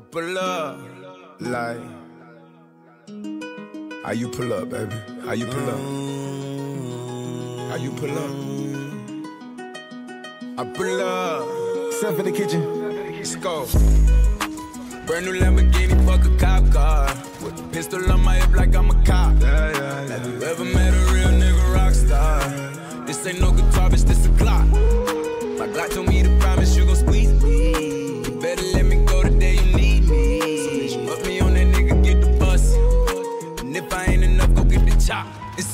pull up. Like, how you pull up, baby? How you pull up? How you pull up? I pull up. Step in the kitchen. Let's go. Brand new Lamborghini, fuck a cop car. With a pistol on my hip like I'm a cop.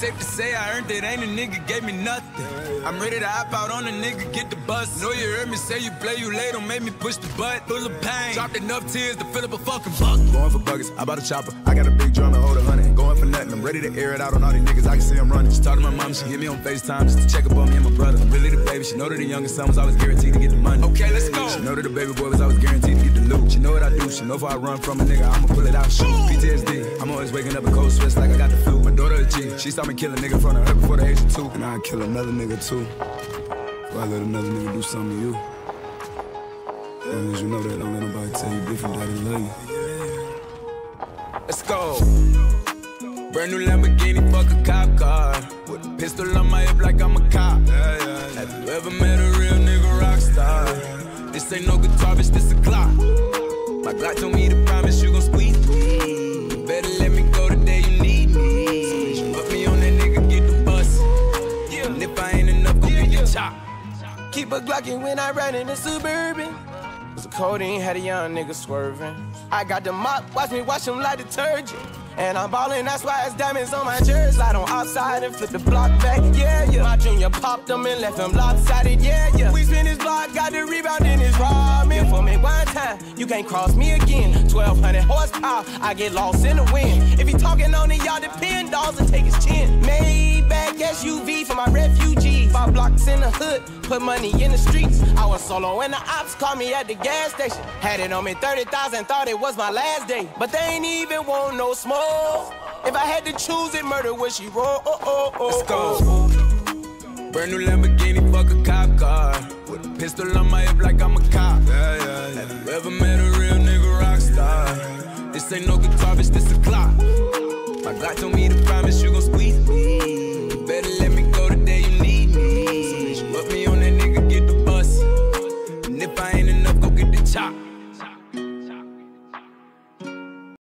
Safe to say I earned it, ain't a nigga gave me nothing. I'm ready to hop out on a nigga, get the bus. Know you heard me say you play, you late, don't make me push the butt. Full of pain, dropped enough tears to fill up a fucking bucket. Going for buggers, I bought a chopper. I got a big drum and hold a hundred. Going for nothing, I'm ready to air it out on all these niggas. I can see I'm running. Just talk to my mom, she hit me on FaceTime just to check up on me and my brother. I'm really the baby. She know that the youngest son was always guaranteed to get the money. Okay, let's go. She know that the baby boy was always guaranteed to get the loot. She know what I do. She know if I run from a nigga, I'ma pull it out. Shoot. PTSD. I'm always waking up in cold sweats like I got the flu. My daughter a G. She saw me kill a nigga in front of her before the age of two. And I'd kill another nigga too. Before I let another nigga do something to you. As long as you know that, don't let nobody tell you different that they love you. Let's go. Brand new Lamborghini, fuck a cop car. With a pistol on my hip like I'm a cop. Have you ever met a real nigga rock star? This ain't no guitar, bitch, this a Glock. My Glock told me to Keep a Glockin' when I ride in the Suburban. Cause the codeine had a young nigga swerving. I got the mop, watch me wash him like detergent. And I'm ballin', that's why it's diamonds on my jersey. Slide on outside and flip the block back, yeah, yeah. My junior popped them and left him lopsided, yeah, yeah. We spin his block, got the rebound in his ramen. For me one time, you can't cross me again. 1200 horsepower, I get lost in the wind. If he talking on it, y'all depend, dolls and blocks in the hood, put money in the streets. I was solo and the ops called me at the gas station. Had it on me 30,000, thought it was my last day. But they ain't even want no smoke. If I had to choose it, murder would she roll? Oh, oh, oh, oh. Let's oh. go. Brand new Lamborghini, fuck a cop car. With a pistol on my hip like I'm a cop. Yeah, yeah, yeah. Have you ever met a real nigga rock star? This ain't no guitar, bitch, this a Glock. My Glock told me to